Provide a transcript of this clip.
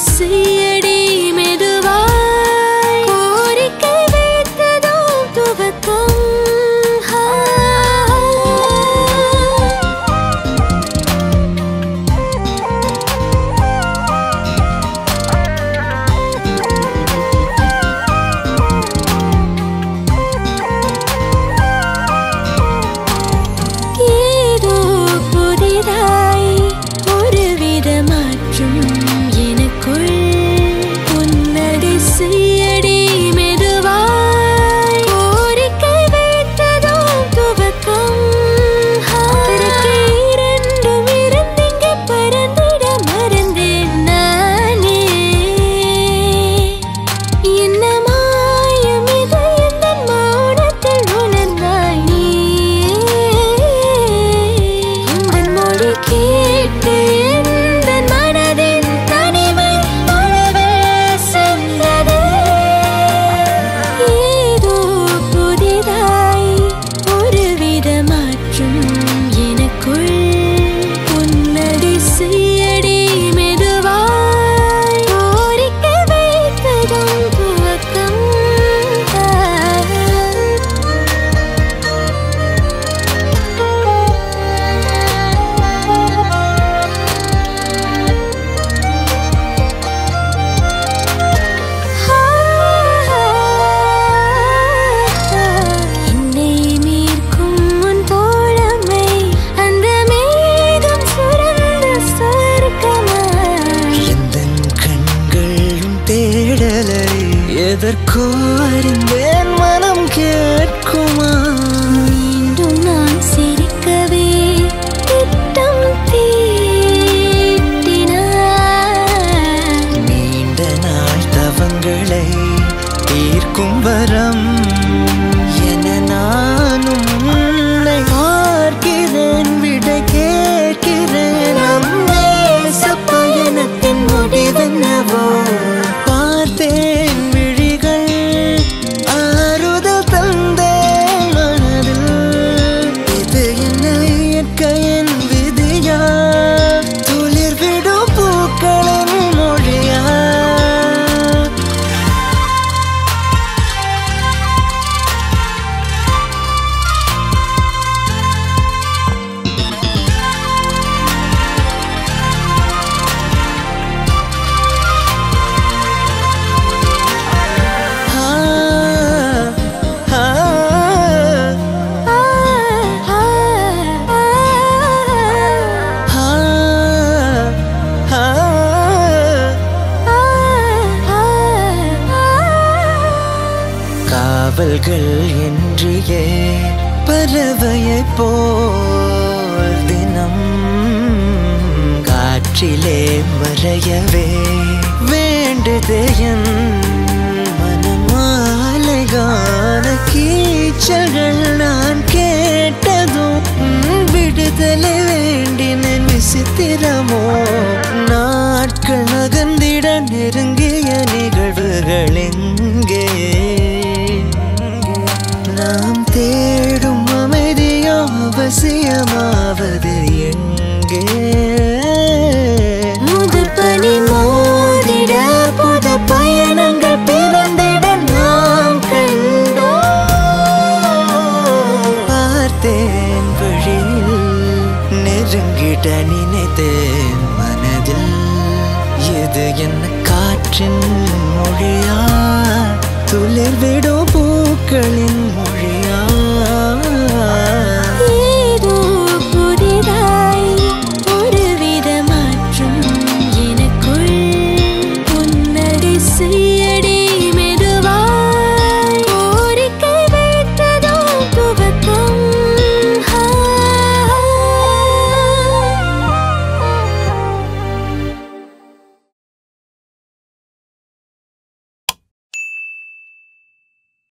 see it. 第一。எதற்கோ அறிந்தேன் மனம் கேட்குமா? மீண்டும் நான் சிரிக்கவே திட்டம் தீட்டினார். நீண்ட நாள் தவங்களை தீர்க்கும் வரம் என நானும் காவல்கள் என்றியே பறவையை போல் தினம் காற்றிலே மறையவே வேண்டுதே என் மனமாலைகான கீச்சகள் நான் கேட்டதும் விடுதலை வேண்டினேன் விசித்திரமோ? அவசியமாவது எங்கே? முதற் பனி மோதிட புது பயணங்கள் பிறந்திட நாம் கண்டோம். பார்த்தேன் வழியில் நெருங்கிட நினைத்தேன் மனதில். இது என்ன காற்றின் மொழியா? துளிர்விடும் பூக்களின்